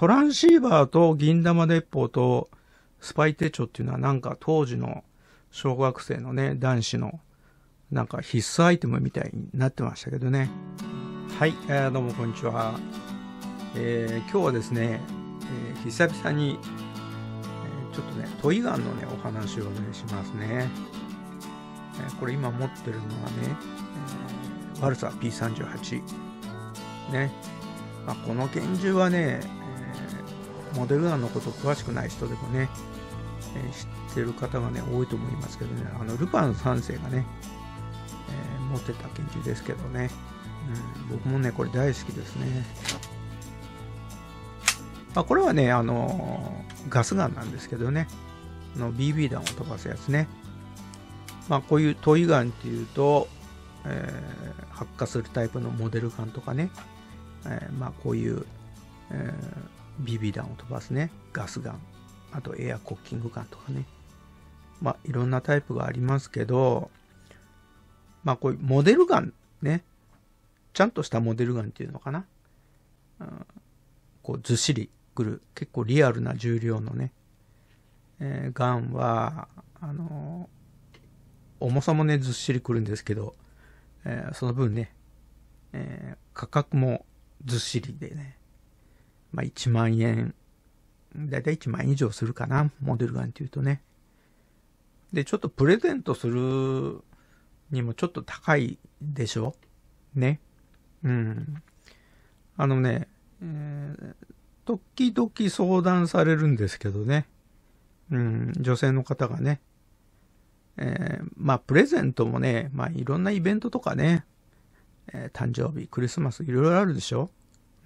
トランシーバーと銀玉鉄砲とスパイ手帳っていうのはなんか当時の小学生のね、男子のなんか必須アイテムみたいになってましたけどね。はい、えー、どうもこんにちは。えー、今日はですね、えー、久々に、えー、ちょっとね、トイガンのね、お話をおね、しますね。えー、これ今持ってるのはね、えー、ワルサー P38。ね。まあ、この拳銃はね、モデルガンのこと詳しくない人でもね、えー、知ってる方がね、多いと思いますけどね、あの、ルパン三世がね、えー、持ってた拳銃ですけどね、うん、僕もね、これ大好きですね。まあ、これはね、あのガスガンなんですけどね、の BB 弾を飛ばすやつね。まあ、こういうトイガンっていうと、えー、発火するタイプのモデルガンとかね、えー、まあ、こういう、えー、BB 弾を飛ばすね、ガスガン、あとエアコッキングガンとかね、まあ、いろんなタイプがありますけど、まあ、こういうモデルガンね、ちゃんとしたモデルガンっていうのかな、うん、こうずっしりくる、結構リアルな重量のね、えー、ガンは、あのー、重さもね、ずっしりくるんですけど、えー、その分ね、え価格もずっしりでね、まあ1万円、だいたい1万円以上するかな、モデルガンっていうとね。で、ちょっとプレゼントするにもちょっと高いでしょ？ね。うん。あのね、えー、時々相談されるんですけどね。うん、女性の方がね。えー、まあ、プレゼントもね、まあ、いろんなイベントとかね、えー、誕生日、クリスマス、いろいろあるでしょ？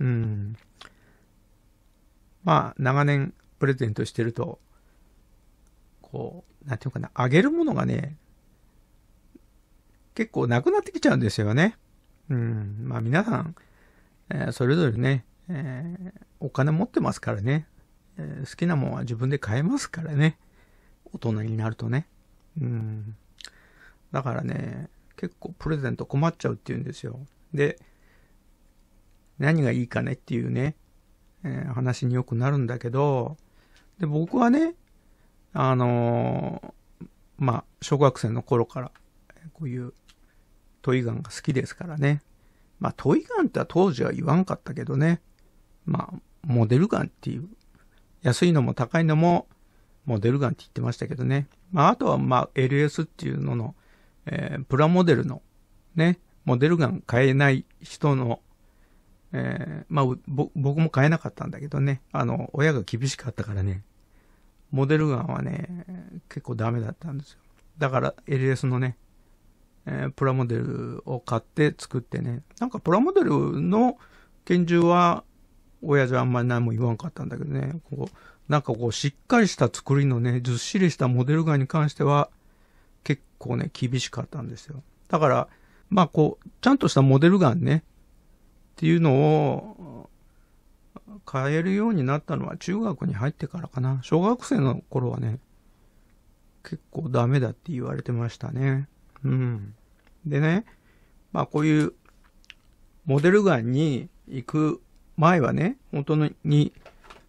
うん。まあ、長年プレゼントしてると、こう、なんていうかな、あげるものがね、結構なくなってきちゃうんですよね。うん。まあ皆さん、えー、それぞれね、えー、お金持ってますからね、えー、好きなもんは自分で買えますからね。大人になるとね。うん。だからね、結構プレゼント困っちゃうって言うんですよ。で、何がいいかねっていうね、えー、話によくなるんだけど、で、僕はね、あのー、まあ、小学生の頃から、こういうトイガンが好きですからね。まあ、トイガンっては当時は言わんかったけどね。まあ、モデルガンっていう、安いのも高いのも、モデルガンって言ってましたけどね。まあ、あとは、まあ、LS っていうのの、えー、プラモデルの、ね、モデルガン買えない人の、えー、まあ、僕も買えなかったんだけどね。あの、親が厳しかったからね。モデルガンはね、結構ダメだったんですよ。だから LS のね、えー、プラモデルを買って作ってね。なんかプラモデルの拳銃は親父はあんまり何も言わんかったんだけどね、こう、なんかこう、しっかりした作りのね、ずっしりしたモデルガンに関しては、結構ね、厳しかったんですよ。だから、まあこう、ちゃんとしたモデルガンね、っていうのを、買えるようになったのは中学に入ってからかな。小学生の頃はね、結構ダメだって言われてましたね。うん。でね、まあこういうモデルガンに行く前はね、本当に、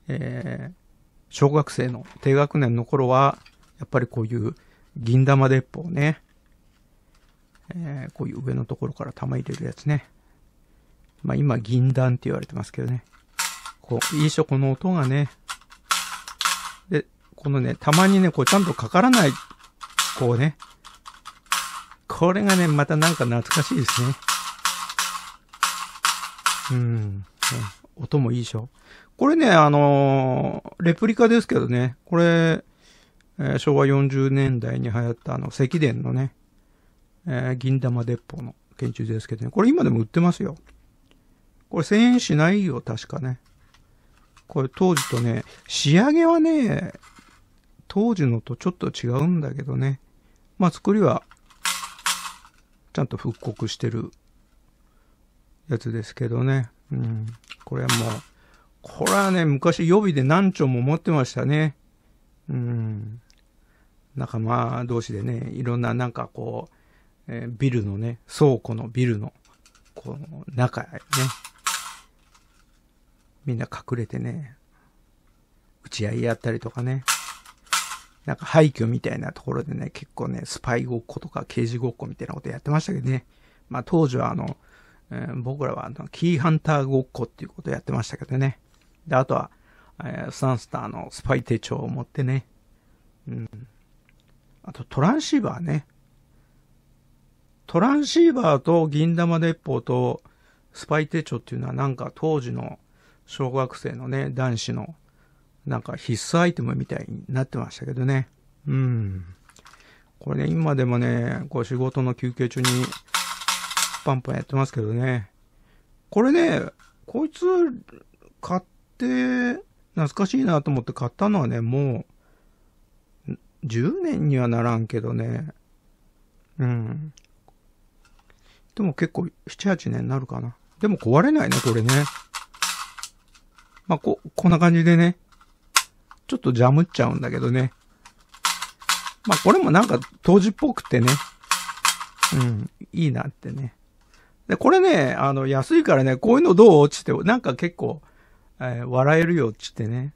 えー、小学生の低学年の頃は、やっぱりこういう銀玉鉄砲ね、えー、こういう上のところから弾入れるやつね。まあ今銀弾って言われてますけどね。こう、いいでしょ、この音がね。で、このね、たまにね、こうちゃんとかからない、こうね。これがね、またなんか懐かしいですね。うん。音もいいでしょ。これね、あのー、レプリカですけどね、これ、えー、昭和40年代に流行ったあの、石伝のね、えー、銀玉鉄砲の拳銃ですけどね、これ今でも売ってますよ。これ1000円しないよ、確かね。これ当時とね、仕上げはね、当時のとちょっと違うんだけどね。まあ作りは、ちゃんと復刻してるやつですけどね。うん。これはもう、これはね、昔予備で何丁も持ってましたね。うん。仲間同士でね、いろんななんかこう、えー、ビルのね、倉庫のビルの、この中へね、みんな隠れてね、打ち合いやったりとかね。なんか廃墟みたいなところでね、結構ね、スパイごっことか刑事ごっこみたいなことやってましたけどね。まあ当時はあの、えー、僕らはあの、キーハンターごっこっていうことやってましたけどね。で、あとは、えー、サンスターのスパイ手帳を持ってね。うん。あとトランシーバーね。トランシーバーと銀玉鉄砲とスパイ手帳っていうのはなんか当時の小学生のね、男子のなんか必須アイテムみたいになってましたけどね。うん。これね、今でもね、こう仕事の休憩中にパンパンやってますけどね。これね、こいつ買って懐かしいなと思って買ったのはね、もう10年にはならんけどね。うん。でも結構7、8年になるかな。でも壊れないね、これね。まあ、こ、こんな感じでね。ちょっとジャムっちゃうんだけどね。まあ、これもなんか当時っぽくてね。うん、いいなってね。で、これね、あの、安いからね、こういうのどう？落ちて、なんか結構、えー、笑えるよっちってね。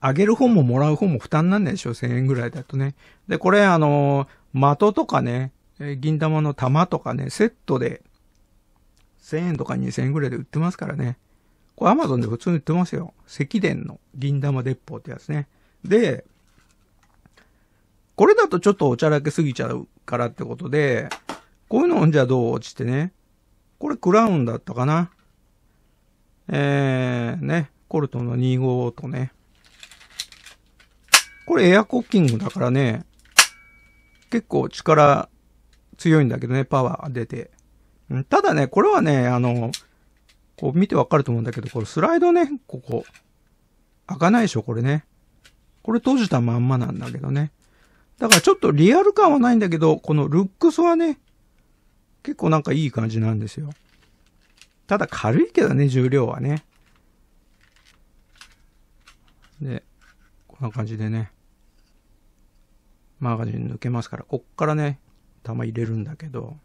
あげる方ももらう方も負担なんないでしょ ?1000 円ぐらいだとね。で、これあのー、的とかね、え銀玉の玉とかね、セットで、1000円とか2000円ぐらいで売ってますからね。これアマゾンで普通に売ってますよ。赤電の銀玉鉄砲ってやつね。で、これだとちょっとおちゃらけすぎちゃうからってことで、こういうのじゃどう落ちてね。これクラウンだったかな。えー、ね、コルトの25とね。これエアコッキングだからね、結構力強いんだけどね、パワー出て。ただね、これはね、あの、こう見てわかると思うんだけど、これスライドね、ここ、開かないでしょ、これね。これ閉じたまんまなんだけどね。だからちょっとリアル感はないんだけど、このルックスはね、結構なんかいい感じなんですよ。ただ軽いけどね、重量はね。で、こんな感じでね、マガジン抜けますから、こっからね、玉入れるんだけど、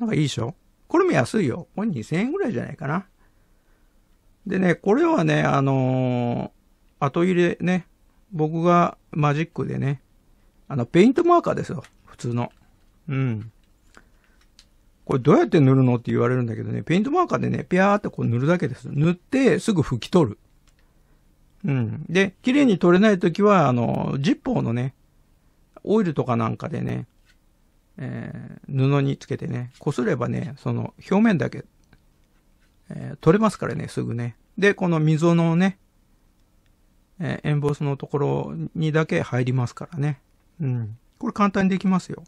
なんかいいでしょ？これも安いよ。これ2000円ぐらいじゃないかな。でね、これはね、あのー、後入れね、僕がマジックでね、あの、ペイントマーカーですよ。普通の。うん。これどうやって塗るのって言われるんだけどね、ペイントマーカーでね、ピャーってこう塗るだけです。塗ってすぐ拭き取る。うん。で、綺麗に取れないときは、あの、ジッポーのね、オイルとかなんかでね、えー、布につけてね、擦ればね、その表面だけ、えー、取れますからね、すぐね。で、この溝のね、えー、エンボスのところにだけ入りますからね。うん。これ簡単にできますよ。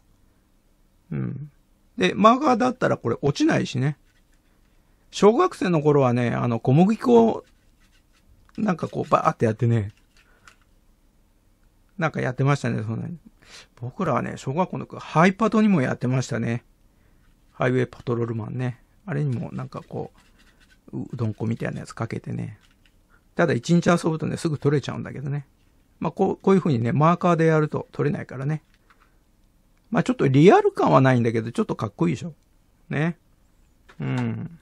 うん。で、マーカーだったらこれ落ちないしね。小学生の頃はね、あの、小麦粉を、なんかこう、バーってやってね、なんかやってましたね、そんなに。僕らはね、小学校の時、ハイパトにもやってましたね。ハイウェイパトロールマンね。あれにもなんかこう、うどん粉みたいなやつかけてね。ただ一日遊ぶとね、すぐ取れちゃうんだけどね。まあこう、こういう風にね、マーカーでやると取れないからね。まあちょっとリアル感はないんだけど、ちょっとかっこいいでしょ。ね。うん。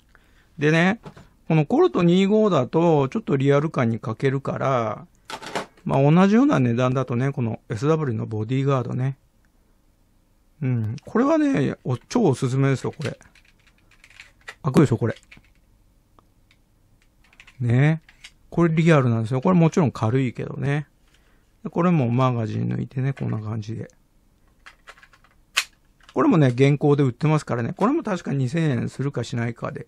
でね、このコルト25だと、ちょっとリアル感に欠けるから、まあ同じような値段だとね、この SW のボディーガードね。うん。これはね、お超おすすめですよ、これ。開くでしょ、これ。ねこれリアルなんですよ。これもちろん軽いけどね。これもマガジン抜いてね、こんな感じで。これもね、現行で売ってますからね。これも確か2000円するかしないかで。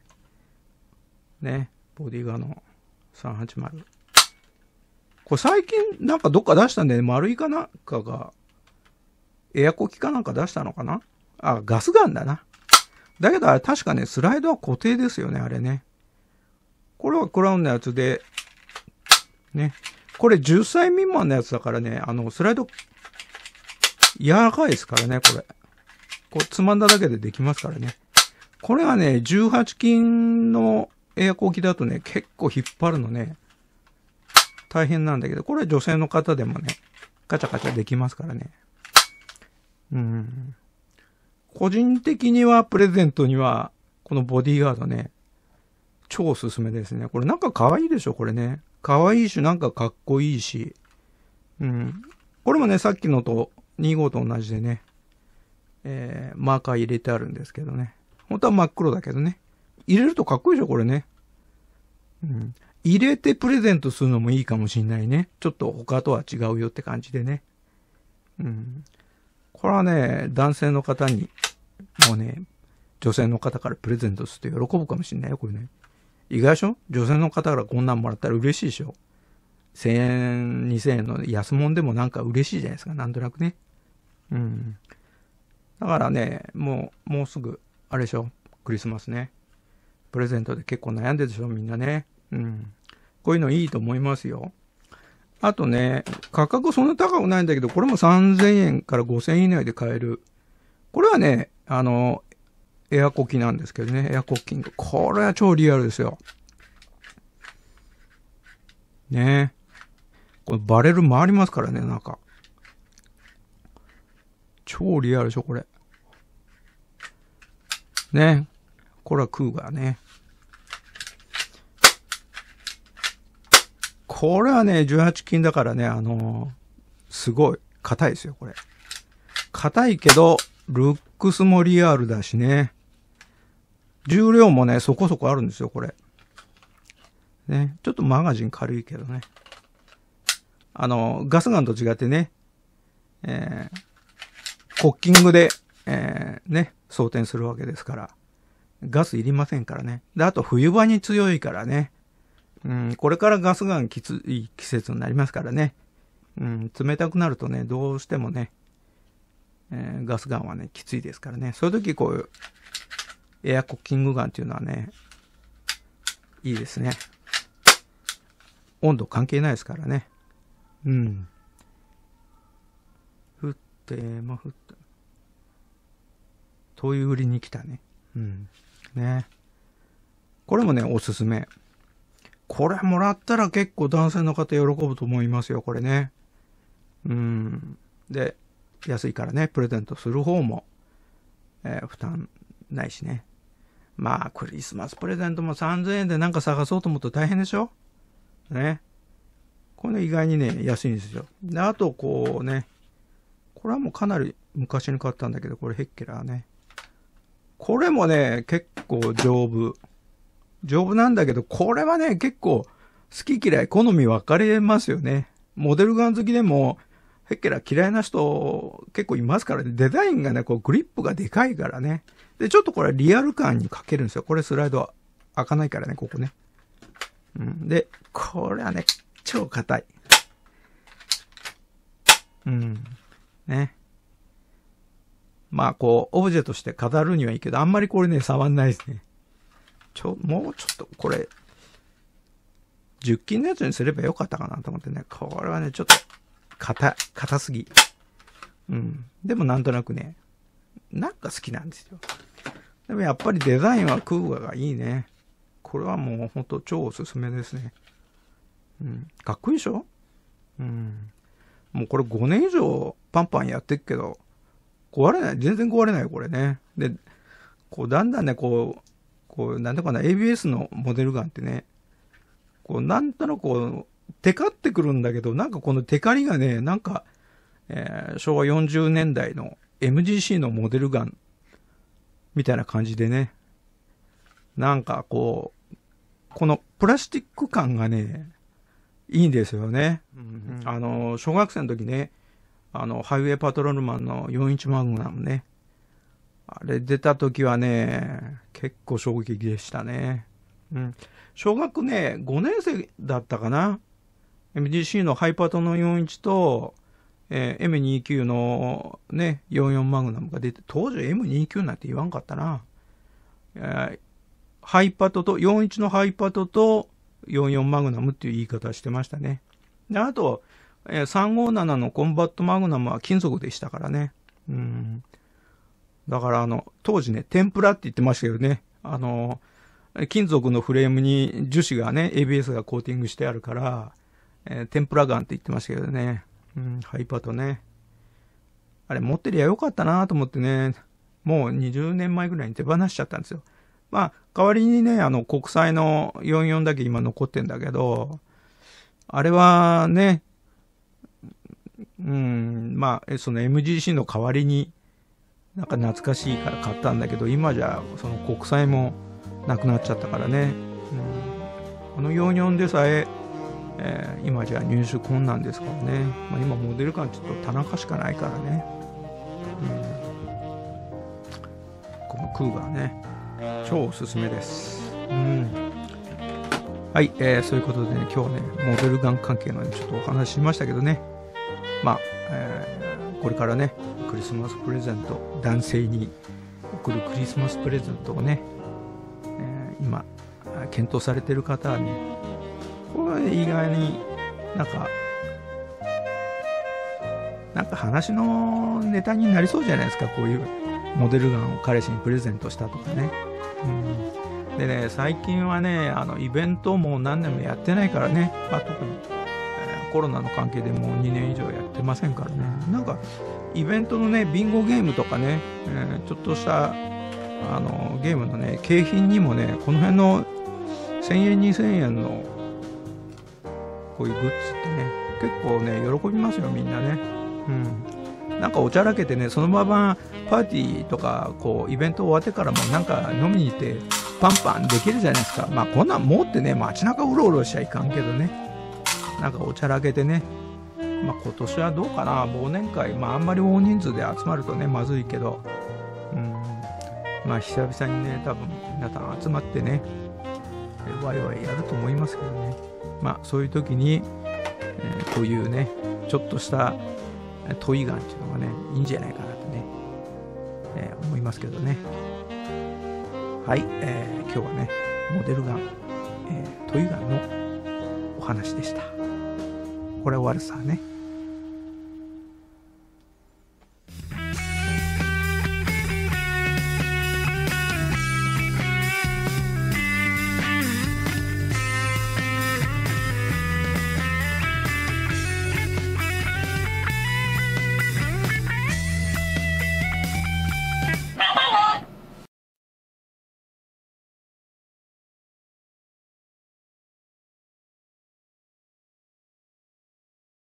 ね。ボディガの380。これ最近なんかどっか出したんだよね。丸いかなんかが、エアコキかなんか出したのかな？あ、ガスガンだな。だけどあれ確かね、スライドは固定ですよね、あれね。これはクラウンのやつで、ね。これ10歳未満のやつだからね、あの、スライド、柔らかいですからね、これ。こう、つまんだだけでできますからね。これはね、18金のエアコン機だとね、結構引っ張るのね、大変なんだけど、これは女性の方でもね、カチャカチャできますからね。うん。個人的にはプレゼントには、このボディーガードね、超おすすめですね。これなんか可愛いでしょ、これね。可愛いし、なんかかっこいいし。うん。これもね、さっきのと2号と同じでね、えー、マーカー入れてあるんですけどね。本当は真っ黒だけどね。入れるとかっこいいでしょ、これね。うん。入れてプレゼントするのもいいかもしんないね。ちょっと他とは違うよって感じでね。うん。これはね、男性の方に、もうね、女性の方からプレゼントすると喜ぶかもしんないよ、これね。意外でしょ？女性の方からこんなんもらったら嬉しいでしょ ?1000 円、2000円の安物でもなんか嬉しいじゃないですか、なんとなくね。うん。だからね、もう、もうすぐ、あれでしょ？クリスマスね。プレゼントで結構悩んでるでしょ？みんなね。うん。こういうのいいと思いますよ。あとね、価格そんな高くないんだけど、これも3000円から5000円以内で買える。これはね、あの、エアコキなんですけどね、エアコッキング。これは超リアルですよ。ねこれバレル回りますからね、なんか。超リアルでしょ、これ。ねこれはクーガーね。これはね、18金だからね、あのー、すごい、硬いですよ、これ。硬いけど、ルックスもリアルだしね。重量もね、そこそこあるんですよ、これ。ね。ちょっとマガジン軽いけどね。あの、ガスガンと違ってね、えー、コッキングで、えー、ね、装填するわけですから。ガスいりませんからね。で、あと冬場に強いからね。うん、これからガスガンきつい季節になりますからね。うん、冷たくなるとね、どうしてもね、えー、ガスガンはね、きついですからね。そういう時こういう、エアコッキングガンっていうのはね、いいですね。温度関係ないですからね。うん。降って、まあ、降った。灯油売りに来たね。うん。ね。これもね、おすすめ。これもらったら結構男性の方喜ぶと思いますよ、これね。うん。で、安いからね、プレゼントする方も、えー、負担ないしね。まあ、クリスマスプレゼントも3000円でなんか探そうと思うと大変でしょ？ね。これ意外にね、安いんですよ。で、あと、こうね、これはもうかなり昔に買ったんだけど、これヘッケラーね。これもね、結構丈夫。丈夫なんだけど、これはね、結構好き嫌い、好み分かれますよね。モデルガン好きでも、ヘッケラ嫌いな人結構いますからね。デザインがね、こうグリップがでかいからね。で、ちょっとこれリアル感に欠けるんですよ。これスライド開かないからね、ここね。うん。で、これはね、超硬い。うん。ね。まあ、こう、オブジェとして飾るにはいいけど、あんまりこれね、触んないですね。ちょ、もうちょっと、これ、10金のやつにすればよかったかなと思ってね。これはね、ちょっと、硬、硬すぎ。うん。でもなんとなくね、なんか好きなんですよ。でもやっぱりデザインはクーガがいいね。これはもうほんと超おすすめですね。うん。かっこいいでしょ？うん。もうこれ5年以上パンパンやってっけど、壊れない。全然壊れないよ、これね。で、こう、だんだんね、こう、こう、なんだかな、ABS のモデルガンってね、こう、なんとなくこう、テカってくるんだけど、なんかこのテカリがね、なんか、えー、昭和40年代の MGC のモデルガンみたいな感じでね、なんかこう、このプラスチック感がね、いいんですよね。うんあの、小学生の時ね、あの、ハイウェイパトロールマンの41マグナムね、あれ出た時はね、結構衝撃でしたね。うん。小学ね、5年生だったかな。MGC のハイパトの41と、えー、M29 のね、44マグナムが出て、当時 M29 なんて言わんかったな。えー、ハイパトと、41のハイパトと44マグナムっていう言い方してましたね。で、あと、えー、357のコンバットマグナムは金属でしたからね。うん。だからあの、当時ね、天ぷらって言ってましたけどね、あの、金属のフレームに樹脂がね、ABS がコーティングしてあるから、えー、天ぷらガンって言ってましたけどね。うん、ハイパトね。あれ持ってりゃよかったなと思ってね、もう20年前ぐらいに手放しちゃったんですよ。まあ、代わりにね、あの、国際の44だけ今残ってんだけど、あれはね、うん、まあ、その MGC の代わりに、なんか懐かしいから買ったんだけど、今じゃその国際もなくなっちゃったからね。うん、この44でさえ、えー、今じゃ入手困難ですからね。まあ、今モデル感ちょっと田中しかないからね。うん、このクーガーね、超おすすめです。うん。はい、えー、そういうことでね、今日ね、モデルガン関係の、ね、ちょっとお話ししましたけどね。まあ、えー、これからね、クリスマスプレゼント、男性に送るクリスマスプレゼントをね、えー、今、検討されてる方はね、これ意外になんか、なんか話のネタになりそうじゃないですか、こういうモデルガンを彼氏にプレゼントしたとかね。うん、でね、最近はね、あのイベントも何年もやってないからね、まあ、特にコロナの関係でもう2年以上やってませんからね。なんか、イベントのね、ビンゴゲームとかね、えー、ちょっとした、あの、ゲームのね、景品にもね、この辺の1000円、2000円の、こういうグッズってね、結構ね、喜びますよ、みんなね。うん。なんかおちゃらけてね、そのままパーティーとか、こう、イベント終わってからもなんか飲みに行って、パンパンできるじゃないですか。まあこんなん持ってね、街中うろうろしちゃいかんけどね。なんかおちゃらけてね、まあ、今年はどうかな、忘年会、まあ、あんまり大人数で集まるとね、まずいけど、うん、まあ、久々にね、多分皆さん集まってね、ワイワイやると思いますけどね、まあ、そういう時に、えー、こういうね、ちょっとしたトイガンっていうのがね、いいんじゃないかなとね、えー、思いますけどね。はい、えー、今日はね、モデルガン、えー、トイガンのお話でした。これ終わるさね。